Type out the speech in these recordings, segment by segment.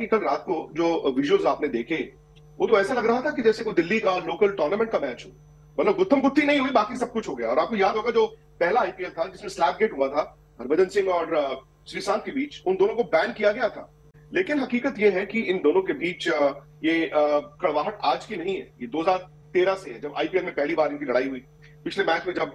कि कल रात को जो विजुअल्स आपने देखे, वो तो ऐसा लग रहा था कि जैसे कोई दिल्ली का लोकल टूर्नामेंट का मैच हो। मतलब गुत्थम गुत्थी नहीं हुई, बाकी सब कुछ हो गया। और आपको याद होगा जो पहला आईपीएल था, जिसमें स्लैब गेट हुआ था, हरभजन सिंह और श्रीशांत के बीच, उन दोनों को बैन किया गया था। लेकिन हकीकत यह है कि इन दोनों के बीच ये कड़वाहट आज की नहीं है। ये 2013 से है, जब आईपीएल में पहली बार इनकी लड़ाई हुई। पिछले मैच में जब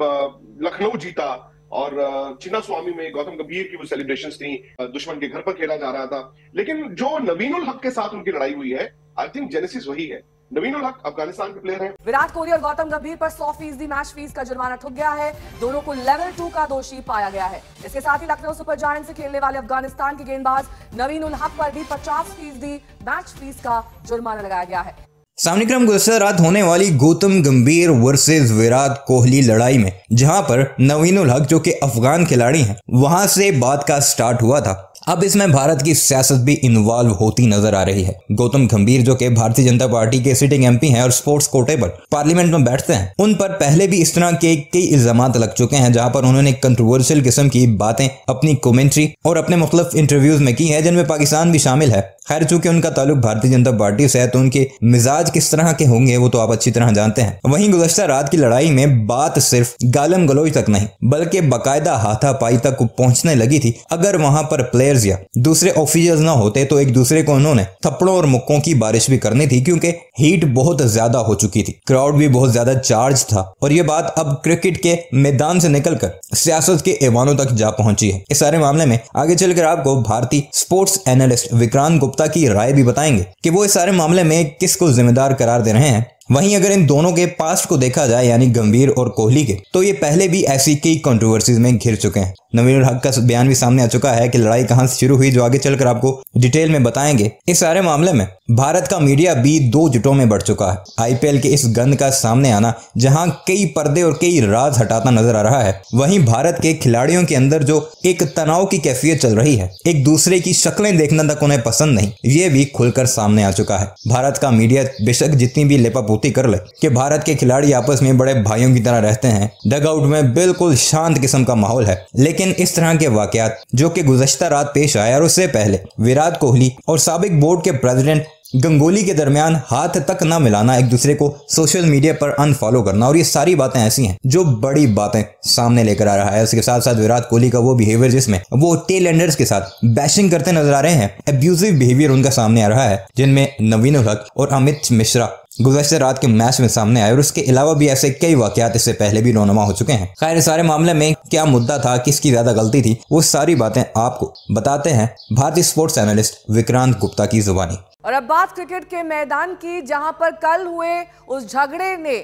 लखनऊ जीता और चिन्ना स्वामी में गौतम गंभीर की वो सेलिब्रेशन थी दुश्मन के घर पर खेला जा रहा था। लेकिन जो नवीनुल हक के साथ उनकी लड़ाई हुई है आई थिंक जेनेसिस वही है। नवीन हक अफ़गानिस्तान के प्लेयर हैं। विराट कोहली और गौतम गंभीर पर 100 फ़ीसदी मैच फ़ीस का जुर्माना ठुक गया है। दोनों को लेवल टू का दोषी पाया गया है। इसके साथ ही लखनऊ सुपर जायंट से खेलने वाले अफ़गानिस्तान के गेंदबाज नवीन उल हक पर भी 50 फ़ीसदी मैच फ़ीस का जुर्माना लगाया गया है। सामने क्रम गुजर रात होने वाली गौतम गंभीर वर्सेस विराट कोहली लड़ाई में, जहाँ पर नवीन उल हक, जो कि अफगान खिलाड़ी हैं, वहाँ से बात का स्टार्ट हुआ था। अब इसमें भारत की सियासत भी इन्वॉल्व होती नज़र आ रही है। गौतम गंभीर, जो कि भारतीय जनता पार्टी के सिटिंग एमपी हैं और स्पोर्ट्स कोटे पर पार्लियामेंट में बैठते हैं, उन पर पहले भी इस तरह के कई इल्ज़ाम लग चुके हैं, जहाँ पर उन्होंने कंट्रोवर्शियल किस्म की बातें, अपनी कमेंट्री और अपने मुख्तलिफ़ इंटरव्यूज़ में की है, जिनमें पाकिस्तान भी शामिल है। खैर, चूँकि उनका ताल्लुक भारतीय जनता पार्टी से है तो उनके मिजाज किस तरह के होंगे, वो तो आप अच्छी तरह जानते हैं। वहीं गुजशत रात की लड़ाई में बात सिर्फ़ गालम गलोच तक नहीं, बल्कि बाकायदा हाथापाई तक पहुँचने लगी थी। अगर वहाँ पर प्लेयर्स या दूसरे ऑफिशियल्स ना होते तो एक दूसरे को उन्होंने थप्पड़ों और मुक्कों की बारिश भी करनी थी क्योंकि हीट बहुत ज़्यादा हो चुकी थी। क्राउड भी बहुत ज़्यादा चार्ज था। और ये बात अब क्रिकेट के मैदान से निकलकर सियासत के ऐवानों तक जा पहुँची है। इस सारे मामले में आगे चलकर आपको भारतीय स्पोर्ट्स एनालिस्ट विक्रांत गुप्ता की राय भी बताएँगे कि वो इस सारे मामले में किसको जिम्मेदार करार दे रहे हैं। वहीं अगर इन दोनों के पास्ट को देखा जाए, यानी गंभीर और कोहली के तो ये पहले भी ऐसी कई कंट्रोवर्सीज में घिर चुके हैं। नवीन हक का बयान भी सामने आ चुका है कि लड़ाई कहाँ से शुरू हुई, जो आगे चलकर आपको डिटेल में बताएँगे। इस सारे मामले में, भारत का मीडिया भी दो जुटों में बढ़ चुका है। आईपीएल के इस गंद का सामने आना, जहाँ कई पर्दे और कई राज हटाता नज़र आ रहा है, वहीं भारत के खिलाड़ियों के अंदर जो एक तनाव की कैफियत चल रही है, एक दूसरे की शक्लें देखना तक उन्हें पसंद नहीं, ये भी खुलकर सामने आ चुका है। भारत का मीडिया बेशक जितनी भी लेपापोती कर ले कि भारत के खिलाड़ी आपस में बड़े भाइयों की तरह रहते हैं। डगआउट में बिल्कुल शांत किस्म का माहौल है। लेकिन इस तरह के वाकयात जो कि गुजश्ता रात पेश आए और उससे पहले विराट कोहली और सबक बोर्ड के प्रेसिडेंट गंगोली के दरमियान हाथ तक ना मिलाना एक दूसरे को सोशल मीडिया पर अनफॉलो करना और ये सारी बातें ऐसी हैं जो बड़ी बातें सामने लेकर आ रहा है। उसके साथ साथ विराट कोहली का वो बिहेवियर जिसमें वो टेल एंडर्स के साथ बैशिंग करते नज़र आ रहे हैं एब्यूजिव बिहेवियर उनका सामने आ रहा है, जिनमें नवीन हक और अमित मिश्रा गुजशत रात के मैच में सामने आए और उसके अलावा भी ऐसे कई वाकयात इससे पहले भी रोनमा हो चुके हैं। खैर सारे मामले में क्या मुद्दा था, किसकी ज़्यादा गलती थी, वो सारी बातें आपको बताते हैं भारतीय स्पोर्ट्स एनालिस्ट विक्रांत गुप्ता की जुबानी। और अब बात क्रिकेट के मैदान की, जहाँ पर कल हुए उस झगड़े ने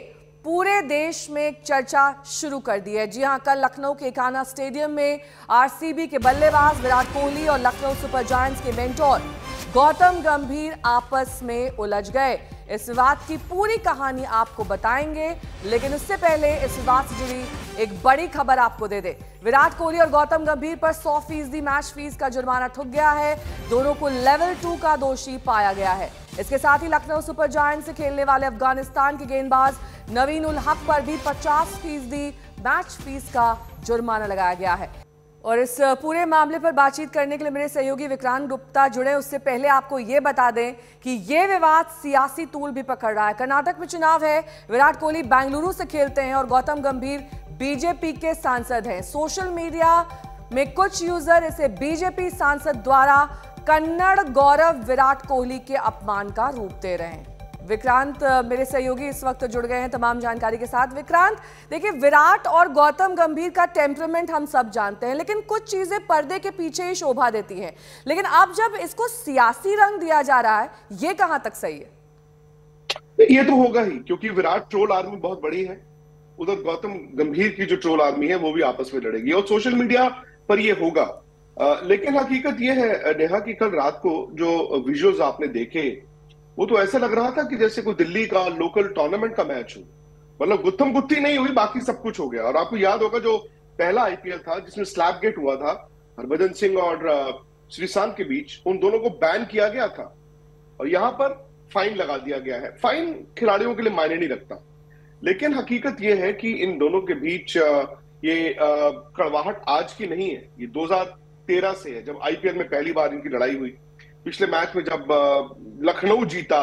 पूरे देश में एक चर्चा शुरू कर दी है। जी हाँ, कल लखनऊ के काना स्टेडियम में आरसीबी के बल्लेबाज विराट कोहली और लखनऊ सुपर जायंट्स के मेंटोर गौतम गंभीर आपस में उलझ गए। इस विवाद की पूरी कहानी आपको बताएँगे, लेकिन उससे पहले इस विवाद से जुड़ी एक बड़ी खबर आपको दे दे। विराट कोहली और गौतम गंभीर पर 100 फ़ीसदी मैच फ़ीस का जुर्माना ठुक गया है। दोनों को लेवल टू का दोषी पाया गया है। इसके साथ ही लखनऊ सुपर जायंट से खेलने वाले अफ़गानिस्तान के गेंदबाज नवीन उल हक पर भी पचास फ़ीसदी मैच फ़ीस का जुर्माना लगाया गया है। और इस पूरे मामले पर बातचीत करने के लिए मेरे सहयोगी विक्रांत गुप्ता जुड़े उससे पहले आपको ये बता दें कि ये विवाद सियासी तूल भी पकड़ रहा है। कर्नाटक में चुनाव है, विराट कोहली बेंगलुरु से खेलते हैं और गौतम गंभीर बीजेपी के सांसद हैं। सोशल मीडिया में कुछ यूज़र इसे बीजेपी सांसद द्वारा कन्नड़ गौरव विराट कोहली के अपमान का रूप दे रहे हैं। विक्रांत मेरे सहयोगी इस वक्त जुड़ गए हैं तमाम जानकारी के साथ। विक्रांत देखिए विराट और गौतम गंभीर का टेम्परमेंट हम सब जानते हैं लेकिन कुछ चीज़ें पर्दे के पीछे ही शोभा देती हैं। लेकिन अब जब इसको सियासी रंग दिया जा रहा है ये कहाँ तक सही है? ये तो होगा ही क्योंकि विराट ट्रोल आर्मी बहुत बड़ी है। उधर गौतम गंभीर की जो ट्रोल आर्मी है वो भी आपस में लड़ेगी। और सोशल मीडिया पर ये होगा। आ, लेकिन हकीकत ये है नेहा कि कल रात को जो विजुअल्स आपने देखे वो तो ऐसा लग रहा था कि जैसे कोई दिल्ली का लोकल टूर्नामेंट का मैच हो। मतलब गुत्थम गुत्थी नहीं हुई, बाकी सब कुछ हो गया। और आपको याद होगा जो पहला आईपीएल था, जिसमें स्लैब गेट हुआ था, हरभजन सिंह और श्रीशांत के बीच, उन दोनों को बैन किया गया था। और यहाँ पर फाइन लगा दिया गया है। फाइन खिलाड़ियों के लिए मायने नहीं रखता। लेकिन हकीकत यह है कि इन दोनों के बीच ये कड़वाहट आज की नहीं है। ये 2013 से है, जब आईपीएल में पहली बार इनकी लड़ाई हुई। पिछले मैच में जब लखनऊ जीता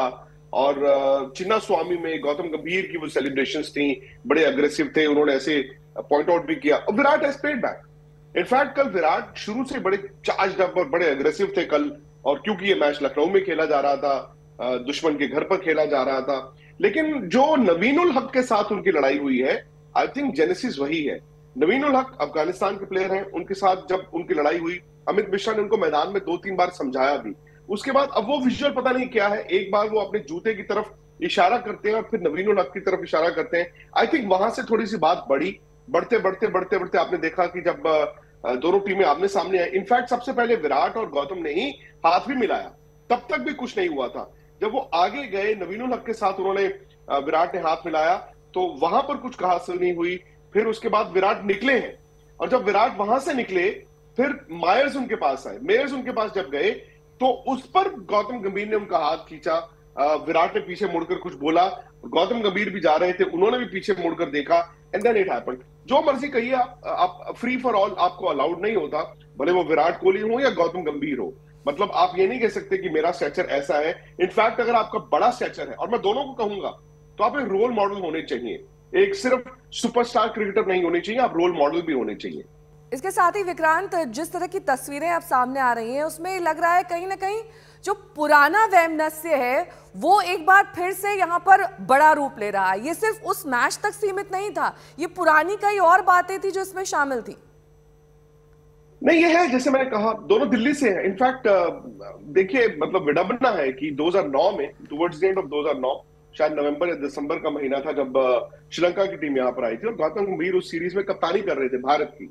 और चिन्ना स्वामी में गौतम गंभीर की वो सेलिब्रेशन थी, बड़े अग्रेसिव थे, उन्होंने ऐसे पॉइंट आउट भी किया। Virat has paid back in fact कल विराट शुरू से बड़े चार्ज और बड़े अग्रेसिव थे कल, और क्योंकि ये मैच लखनऊ में खेला जा रहा था दुश्मन के घर पर खेला जा रहा था। लेकिन जो नवीनुल हक के साथ उनकी लड़ाई हुई है आई थिंक जेनेसिस वही है। नवीनुल हक अफ़गानिस्तान के प्लेयर हैं, उनके साथ जब उनकी लड़ाई हुई, अमित मिश्रा ने उनको मैदान में दो तीन बार समझाया भी। उसके बाद अब वो विजुअल पता नहीं क्या है, एक बार वो अपने जूते की तरफ़ इशारा करते हैं और फिर नवीनुल हक की तरफ़ इशारा करते हैं। आई थिंक वहाँ से थोड़ी सी बात बढ़ी। बढ़ते बढ़ते बढ़ते बढ़ते आपने देखा कि जब दोनों टीमें आमने सामने आई इनफैक्ट सबसे पहले विराट और गौतम ने ही हाथ भी मिलाया। तब तक भी कुछ नहीं हुआ था। जब वो आगे गए, नवीन हक के साथ उन्होंने विराट ने हाथ मिलाया तो वहाँ पर कुछ कहा नहीं हुई। फिर उसके बाद विराट निकले हैं। और जब विराट वहाँ से निकले, फिर मायर्स उनके पास आए। मेयर्स उनके पास जब गए तो उस पर गौतम गंभीर ने उनका हाथ खींचा। विराट ने पीछे मुड़कर कुछ बोला। गौतम गंभीर भी जा रहे थे उन्होंने भी पीछे मुड़कर देखा एंड देन इट हैपेंड जो मर्ज़ी कहिए आप, आप फ्री फॉर ऑल आपको अलाउड नहीं होता। भले वो विराट कोहली हो या गौतम गंभीर हो। मतलब आप ये नहीं कह सकते कि मेरा स्ट्रेचर ऐसा है। इनफैक्ट अगर आपका बड़ा स्ट्रेचर है और मैं दोनों को कहूँगा तो आप एक रोल मॉडल होने चाहिए। एक सिर्फ़ सुपरस्टार क्रिकेटर नहीं होने चाहिए आप रोल मॉडल भी होने चाहिए। इसके साथ ही विक्रांत, जिस तरह की तस्वीरें अब सामने आ रही हैं, उसमें लग रहा है कहीं ना कहीं जो पुराना वैमनस्य है, वो एक बार फिर से यहाँ पर बड़ा रूप ले रहा है। ये सिर्फ़ उस मैच तक सीमित नहीं था, ये पुरानी कई और बातें थी जो इसमें शामिल थी। नहीं, ये है, जैसे मैंने कहा, दोनों दिल्ली से है। इनफैक्ट देखिए मतलब विडंबना है कि 2009 में टुवर्ड्स एंड ऑफ़ 2009 शायद नवंबर या दिसंबर का महीना था जब श्रीलंका की टीम यहाँ पर आई थी। और गौतम गंभीर उस सीरीज़ में कप्तानी कर रहे थे, भारत की।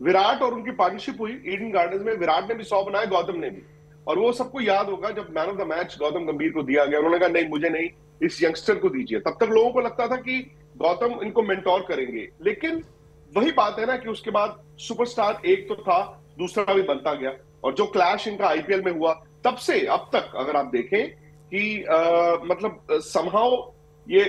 विराट और उनकी पार्टनरशिप हुई ईडन गार्डन में। विराट ने भी सौ बनाए गौतम ने भी। और वो सबको याद होगा जब man of the match Gautam Gambhir को दिया गया। उन्होंने कहा नहीं मुझे नहीं इस यंगस्टर को दीजिए। तब तक लोगों को लगता था कि गौतम इनको मेंटोर करेंगे। लेकिन वही बात है ना कि उसके बाद सुपरस्टार एक तो था दूसरा भी बनता गया। और जो क्लैश इनका आईपीएल में हुआ तब से अब तक अगर आप देखें कि आ, मतलब समहाउ ये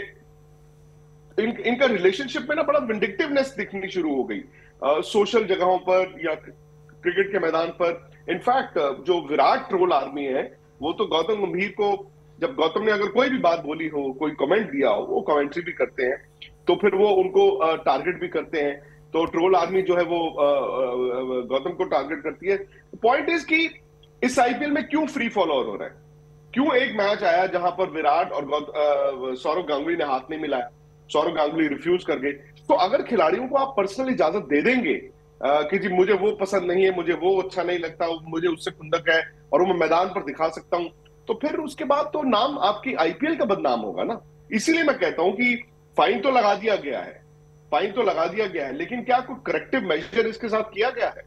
इन, इनका रिलेशनशिप में ना बड़ा विंडिक्टिवनेस दिखनी शुरू हो गई। सोशल जगहों पर या क्रिकेट के मैदान पर। इनफैक्ट जो विराट ट्रोल आर्मी है, वो तो गौतम गंभीर को जब गौतम ने अगर कोई भी बात बोली हो, कोई कमेंट दिया हो, वो कमेंट्री भी करते हैं। तो फिर वो उनको टारगेट भी करते हैं। तो ट्रोल आर्मी जो है वो गौतम को टारगेट करती है। पॉइंट इज़ कि इस आईपीएल में क्यों फ्री फॉलोअर हो रहा है? क्यों एक मैच आया जहाँ पर विराट और सौरभ गांगुली ने हाथ नहीं मिलाया? सौरभ गांगुली रिफ्यूज कर गए। तो अगर खिलाड़ियों को आप पर्सनल इजाज़त दे देंगे आ, कि जी मुझे वो पसंद नहीं है मुझे वो अच्छा नहीं लगता मुझे उससे खुंदक है और वो मैं मैदान पर दिखा सकता हूँ तो फिर उसके बाद तो नाम आपकी आईपीएल का बदनाम होगा ना। इसीलिए मैं कहता हूँ कि फाइन तो लगा दिया गया है फाइन तो लगा दिया गया है लेकिन क्या कोई करेक्टिव मेजर इसके साथ किया गया है?